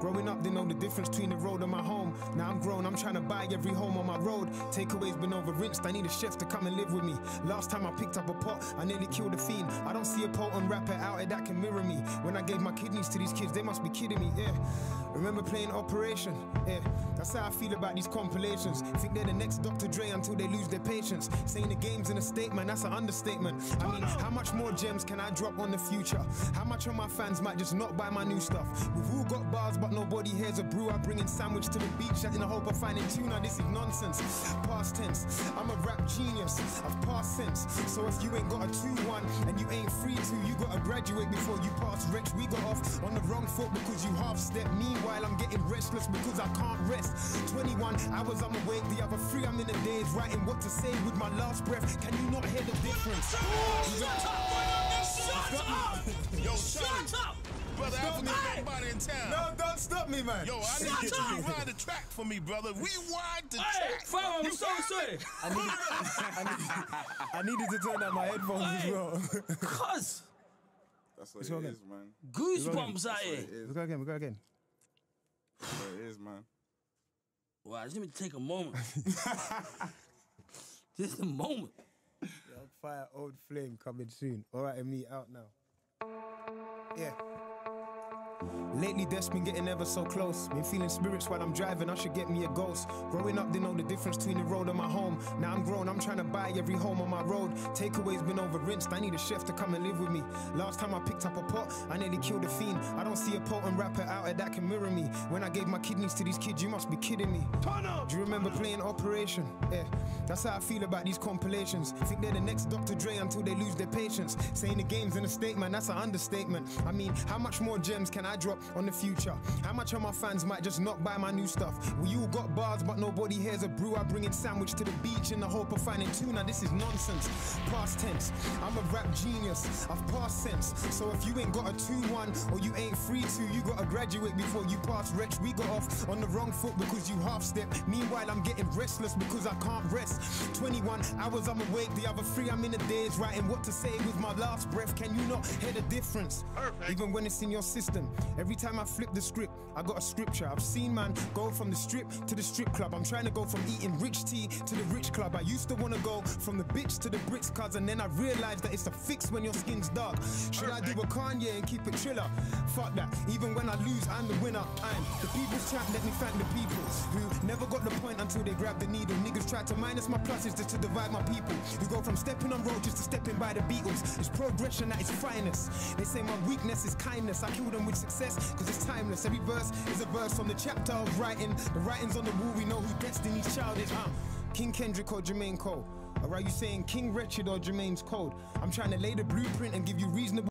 Growing up, didn't know the difference between the road and my home. Now I'm grown, I'm trying to buy every home on my road. Takeaway's been over rinsed, I need a chef to come and live with me. Last time I picked up a pot, I nearly killed a fiend. I don't see a potent rapper out there that can mirror me. When I gave my kidneys to these kids, they must be kidding me, yeah. Remember playing Operation? Yeah, that's how I feel about these compilations. Think they're the next Dr. Dre until they lose their patience. Saying the game's in a state, man, that's an understatement. I mean, how much more gems can I drop on the future? How much of my fans might just not buy my new stuff? We've all got bars, but nobody hears a brew. I bring in sandwich to the beach in the hope of finding tuna. This is nonsense. Past tense, I'm a rap genius. I've passed. So if you ain't got a 2-1 and you ain't free to, you gotta graduate before you pass Rex. We got off on the wrong foot because you half step. Meanwhile, I'm getting restless because I can't rest. 21 hours I'm awake, the other three I'm in the days writing what to say with my last breath. Can you not hear the difference? Shut up! Shut up! Yo, Shut Shawty, up! brother, Stop African me. everybody in town. No, don't stop me, man. Yo, I need Shut you to up. rewind the track for me, brother. Rewind the Hey, track. fam, I'm so sorry. I, need, I, needed to turn down my headphones as Hey. well. Cuz, That's what all it good. is, man. goosebumps out That's what it here. is. we go again, we go again. That's what it is, man. Wow, just let me take a moment. just a moment. Young Fire Old Flame coming soon. Alright, and me out now. Yeah. Lately, death's been getting ever so close. Been feeling spirits while I'm driving, I should get me a ghost. Growing up, didn't know the difference between the road and my home. Now I'm grown, I'm trying to buy every home on my road. Takeaway's been over rinsed, I need a chef to come and live with me. Last time I picked up a pot, I nearly killed a fiend. I don't see a potent rapper out there that can mirror me. When I gave my kidneys to these kids, you must be kidding me. Do you remember playing Operation? Yeah, that's how I feel about these compilations. Think they're the next Dr. Dre until they lose their patience. Saying the game's in a state, man, that's an understatement. I mean, how much more gems can I drop on the future? How much of my fans might just not buy my new stuff? We all got bars, but nobody hears a brew. I bring in sandwich to the beach in the hope of finding tuna. This is nonsense. Past tense, I'm a rap genius. I've passed sense. So if you ain't got a 2-1 or you ain't free to, you gotta graduate before you pass Rex. We got off on the wrong foot because you half step. Meanwhile, I'm getting restless because I can't rest. 21 hours I'm awake, the other three I'm in the days writing what to say with my last breath. Can you not hear the difference? Perfect. Even when it's in your system. Every time I flip the script, I got a scripture. I've seen man go from the strip to the strip club. I'm trying to go from eating rich tea to the rich club. I used to wanna go from the bitch to the Brits, cuz and then I realized that it's a fix when your skin's dark. Should I do a Kanye and keep it triller? Fuck that. Even when I lose, I'm the winner. I'm the people's champ. Let me thank the people who never got the point until they grabbed the needle. Niggas try to minus my pluses just to divide my people. We go from stepping on roaches to stepping by the Beatles. It's progression at its finest. They say my weakness is kindness. I kill them with success because it's timeless. Every verse is a verse from the chapter of writing. The writings on the wall, we know who Destiny's Child is. Uh, King Kendrick or Jermaine Cole. Or are you saying King Wretched or Jermaine's Code? I'm trying to lay the blueprint and give you reasonable.